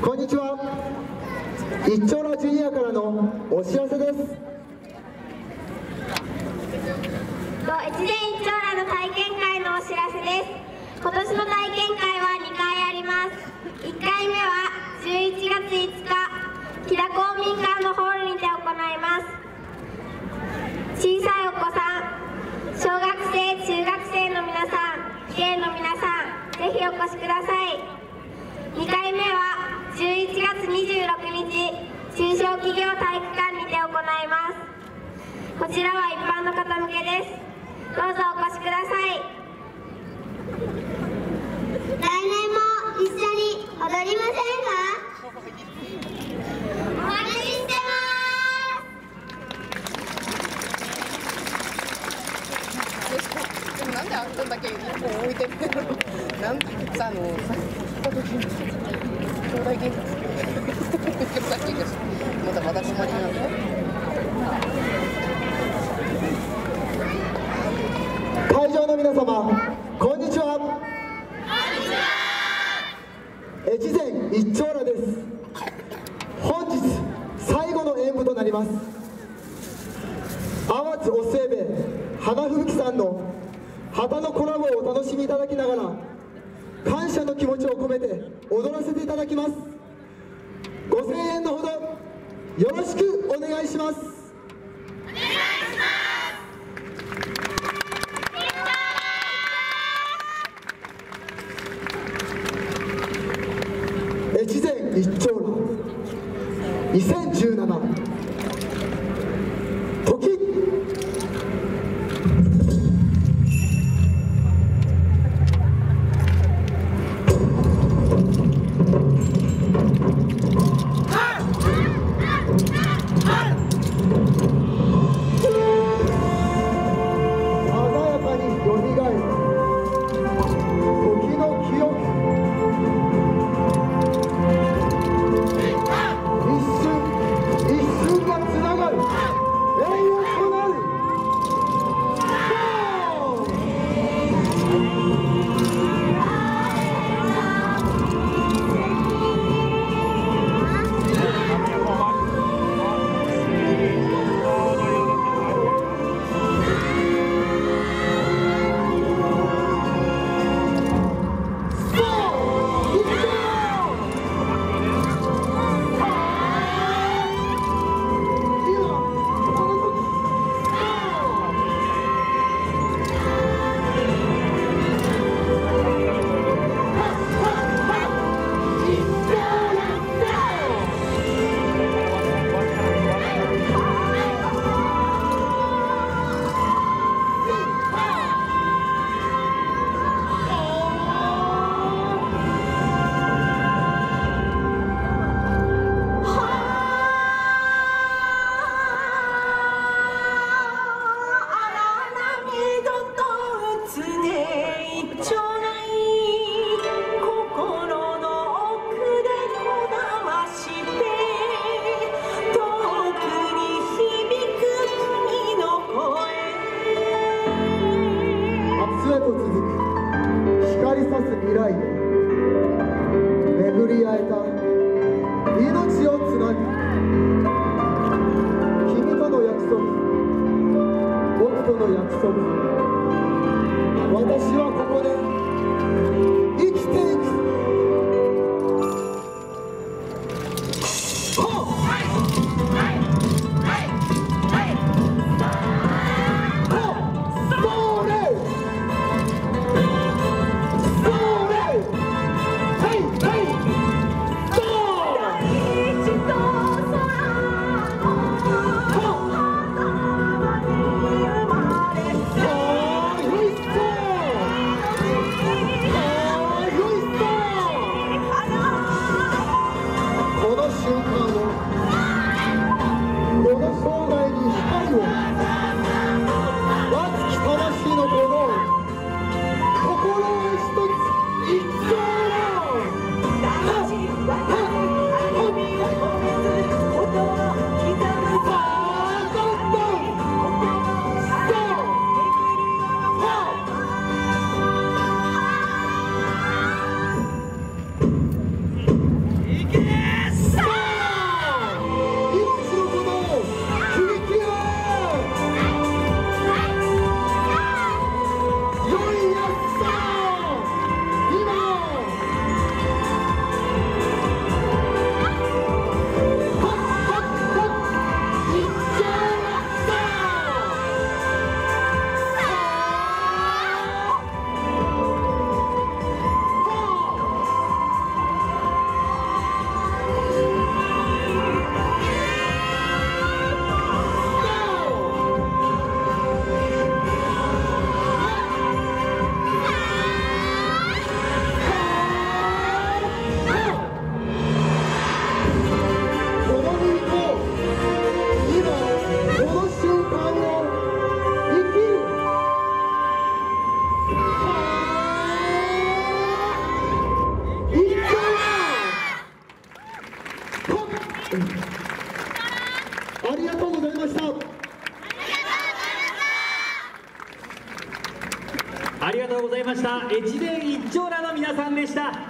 こんにちは。一丁羅ジュニアからのお知らせです。越前一丁羅の体験会のお知らせです。今年の体験会は2回あります。1回目は11月5日木田公民館のホールにて行います。小さいお子さん小学生中学生の皆さん芸の皆さんぜひお越しください。2回目は11月26日中小企業体育館にて行います。こちらは一般の方向けです。どうぞお越しください。来年も一緒に踊りませんか？お待ちしてでもなんであんただけ一本置いてるのなんさあのまだまだ止まりなんだよ会場の皆様こんにちは。こんにちは越前一丁羅です。本日最後の演舞となります。淡津おせべ花吹雪さんの旗のコラボをお楽しみいただきながら感謝の気持ちを込めて踊らせていただきます。ご声援のほどよろしくお願いします。お願いします。越前一丁羅す未来へ巡り合えた。命をつなぎ君との約束僕との約束。私はここでありがとうございました。ありがとうございました。越前一丁羅の皆さんでした。